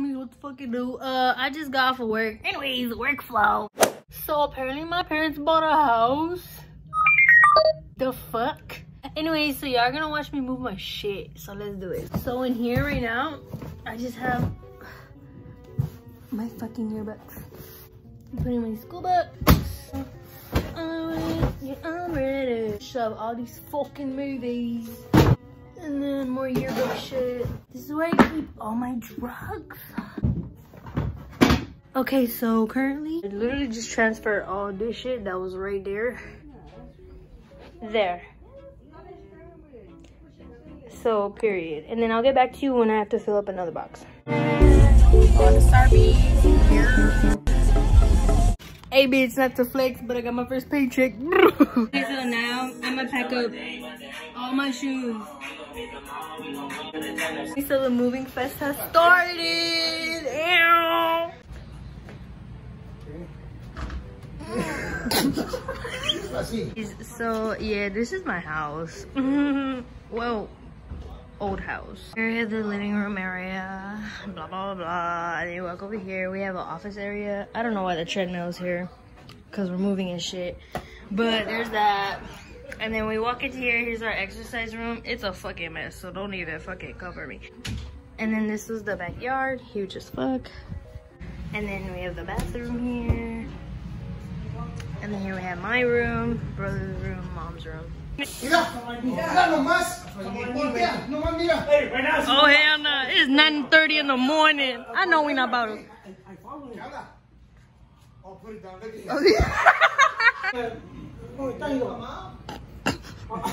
homies, what the fuck you do? Uh, I just got off of work. Anyways, workflow. So apparently my parents bought a house. The fuck? Anyway, so y'all gonna watch me move my shit. So let's do it. So in here right now, I just have my fucking earbuds. I'm putting my school books. Alright, yeah, I'm ready. Shove all these fucking movies. And then more yearbook shit. This is where I keep all my drugs. Okay, so currently, I literally just transferred all this shit that was right there. There. So, period. And then I'll get back to you when I have to fill up another box. Hey bitch, not to flex, but I got my first paycheck. okay, so now I'm gonna pack up all my shoes. So the moving fest has started. So yeah, this is my house. well, old house. Here is the living room area. Blah blah blah. And you walk over here. We have an office area. I don't know why the treadmill is here, cause we're moving and shit. But there's that. And then we walk into here. Here's our exercise room. It's a fucking mess, so don't even fucking cover me. And then this is the backyard, huge as fuck. And then we have the bathroom here. And then here we have my room, brother's room, mom's room. Mira, mira nomás. Voltea, nomás mira. Oh hell no, it's 9.30 in the morning. I know we're not about to. I'll put it down. Look at Get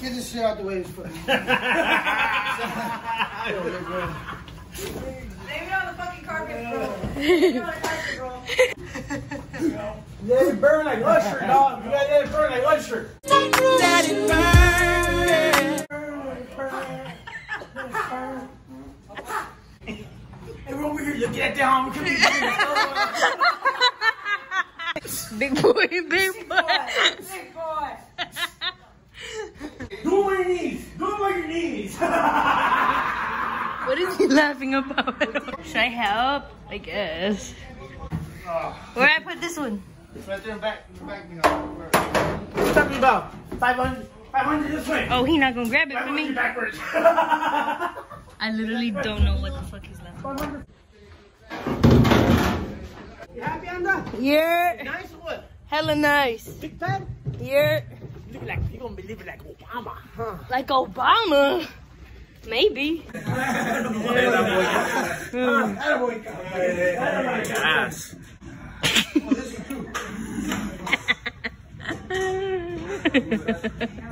this shit out the way. Blame it on the fucking carpet, bro. Let it burn like Usher, dog. You gotta let it burn like Usher. Let burn. be Big boy, big boy. Big boy. Do it on your knees. Do it on your knees. What is he laughing about? Should I help? I guess. Where I put this one? It's right there in back. In the back, you know. What talking about? 500, 500 this way. Oh, he not gonna grab it for me. backwards. I literally don't know what the fuck he's laughing. you happy on that? Yeah, Nice or what? Hella nice. Big fan? Yeah, Live like, you gonna be living like Obama, huh? like Obama. Maybe. Ass. I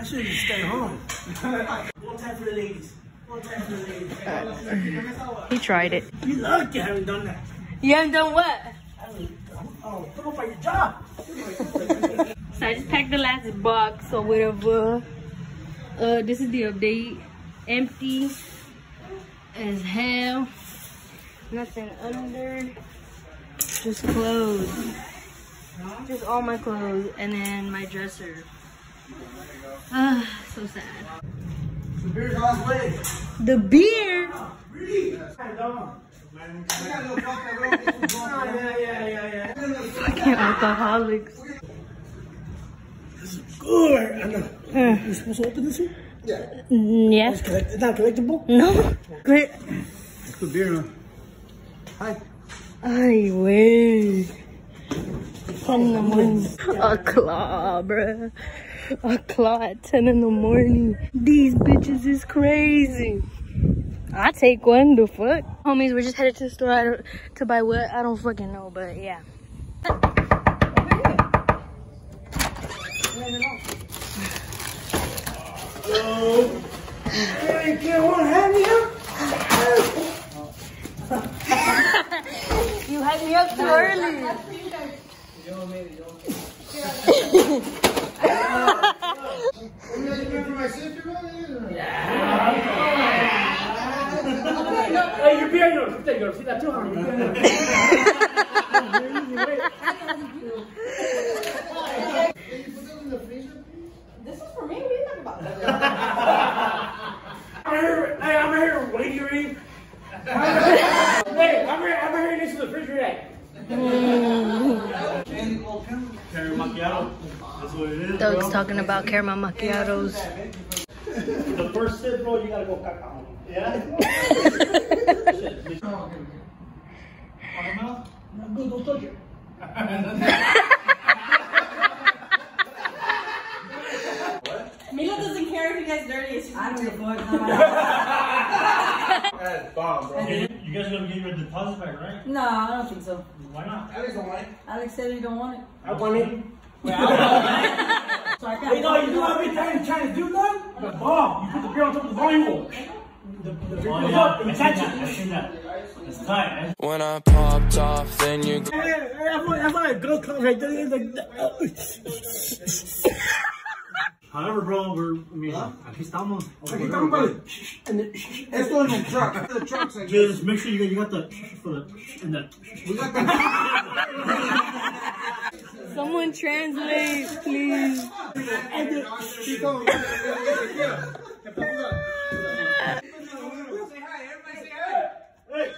should just stay home. One time for the ladies. One time for the ladies. He tried it. You lucky I haven't done that. You haven't done what? Oh, come up on your job. So I just packed the last box or whatever. Uh, this is the update. Empty as hell. Nothing under. Just clothes. Just all my clothes and then my dresser. Ah, so sad. The beer's on its way. The beer. Really? Fucking roll. Get some going. Yeah, yeah, yeah, yeah. Fucking alcoholics. Good. I know. You supposed to open this one? Yeah. Mm, Yeah. It's, not collectible? No. Great. It's good beer, huh? Hi. I wey. Ten in the morning. A claw, bruh. A claw at 10 in the morning. These bitches is crazy. I take one, the fuck? Homies, we're just headed to the store I don't, to buy what? I don't fucking know, but yeah. Hey, kid, want to have me up? You hyped me up too early. You guys remember my sister, man? Hey, your beer, no, usted, yo, sí, la chuja, your beer, no. This is for me? What are you talking about? I'm here, hey, I'm here waiting. hey, I'm here, I'm here next to the refrigerator. Caramel macchiato. That's what it is, Doug's talking about caramel macchiatos. The first sip, bro, you gotta go cacao. Yeah? Go, don't touch it. Mila doesn't care if he gets dirty. It's just I don't give a fuck. That's bomb, bro. You you guys gonna get your deposit back, right? No, I don't think so. Why not? Alex don't want it. Alex said he don't want it. I want it. So I can't. You know, you know what I've been trying, trying to do now? The ball. You put the beer on top of the ball, you go. The, the beer Oh, goes yeah. up, I and seen catch that. I it. seen that. It's tight. When I popped off, then you Hey, hey, that's why, that's why a girl comes right there. It's like, However, bro, we're, I mean, aquí estamos. Aquí estamos, brother. And then, Esto en el truck. The truck's like Just make sure you got, you got the for the and the. We got the. Someone translate, please. Keep going. Theo,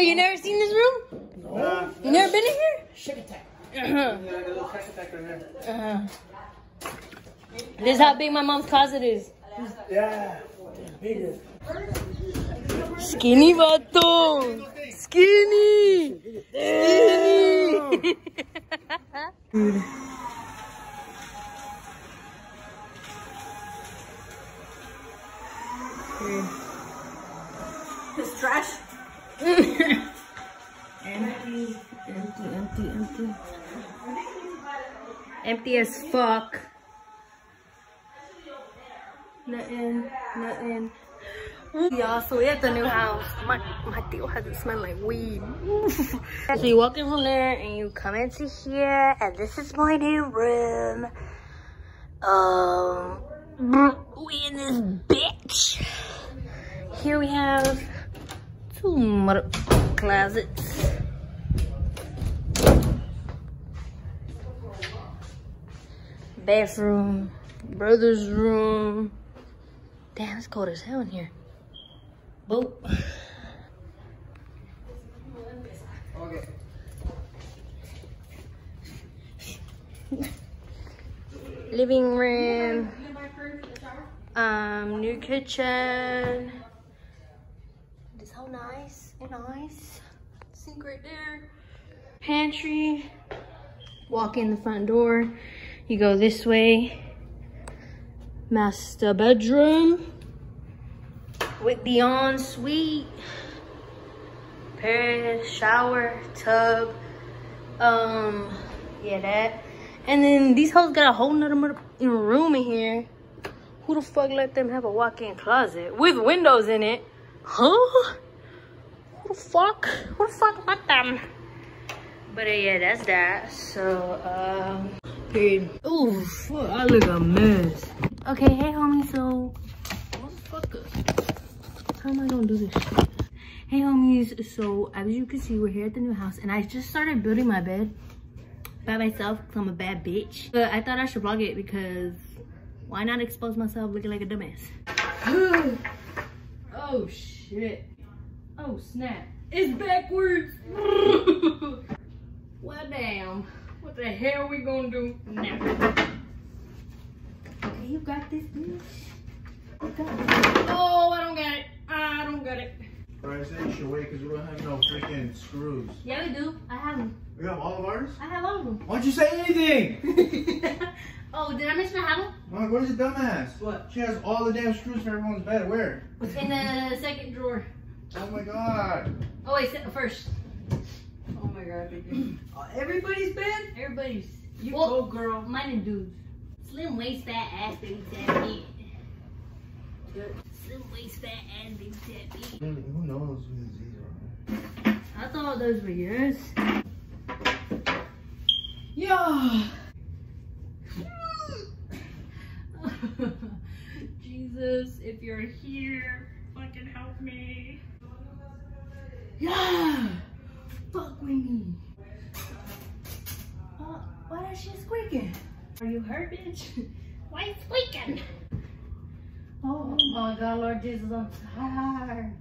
you never seen this room? You never been in here? Shake attack. Uh-huh. This is how big my mom's closet is. yeah, bigger. Skinny vato. Skinny. Skinny. His trash. empty, empty, empty, empty. Empty as fuck. Nothing, nothing. Y'all, so we at the new house. My my deal has it smell like weed. so you walk in from there and you come into here, and this is my new room. Um, we in this bitch. Here we have two mother closets. Bathroom, brother's room. Damn, it's cold as hell in here. Boat. Living room. Um, new kitchen. This how nice and nice. Sink right there. Pantry. Walk in the front door. You go this way. Master bedroom. With the ensuite. Bed, shower, tub. Um, yeah, that. And then these hoes got a whole nother room in here. Who the fuck let them have a walk-in closet with windows in it? Huh? Who the fuck? Who the fuck let them? But uh, yeah, that's that. So, um, period. Ooh, fuck, I look a mess. Okay, hey homie, so, motherfucker. How am I gonna do this shit? Hey homies, so as you can see, we're here at the new house and I just started building my bed by myself because I'm a bad bitch. But I thought I should vlog it because why not expose myself looking like a dumbass? oh shit. Oh snap. It's backwards. well damn. What the hell are we gonna do now? Okay, you got this bitch. You got this. Oh, I don't got it. I don't got it. Bryce, you should wait because we don't have no freaking screws. Yeah, we do. I have them. We have all of ours? I have all of them. Why'd you say anything? oh, did I mention I have them? Mom, where's the dumbass? What? She has all the damn screws for everyone's bed. Where? In the second drawer. Oh my god. Oh wait, se- first. Oh my god, baby. Uh, everybody's bed? Everybody's. You Well, go, girl. Mine and dudes. Slim waist, fat ass, baby fat meat. Slim waist, fat ass, baby fat who knows who these are? I thought those were yours. Yeah. Jesus, if you're here, fucking help me. Yeah! Fuck with me. Uh, why that she squeaking? Are you hurt, bitch? Why squeaking? Oh my God, Lord Jesus, I'm tired.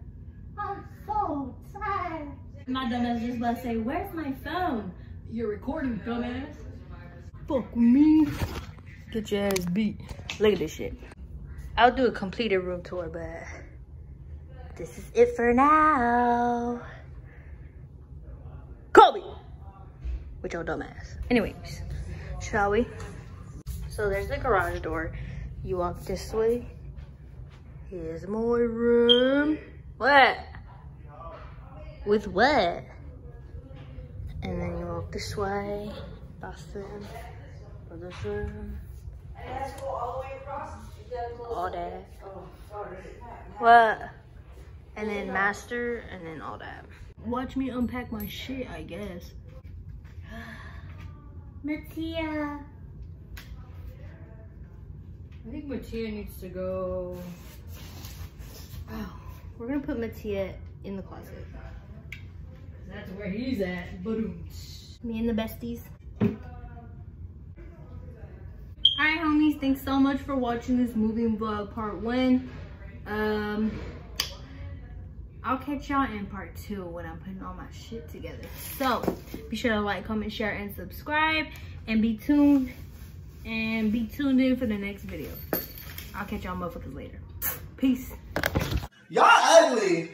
I'm so tired. My dumbass just about to say, where's my phone? You're recording, dumbass. Fuck me. Get your ass beat. Look at this shit. I'll do a completed room tour, but this is it for now. Kobe! With your dumbass. Anyways, shall we? So there's the garage door. You walk this way. Here's my room. What? With what? And then you walk this way. Bathroom. Brother's room. All that. What? And then master, and then all that. Watch me unpack my shit, I guess. Mattia. I think Mattia needs to go. Oh, we're gonna put Mattia in the closet. That's where he's at. Boom. Me and the besties. Alright homies, thanks so much for watching this moving vlog part one. Um I'll catch y'all in part two when I'm putting all my shit together. So be sure to like, comment, share, and subscribe and be tuned and be tuned in for the next video. I'll catch y'all motherfuckers later. Peace. Y'all ugly.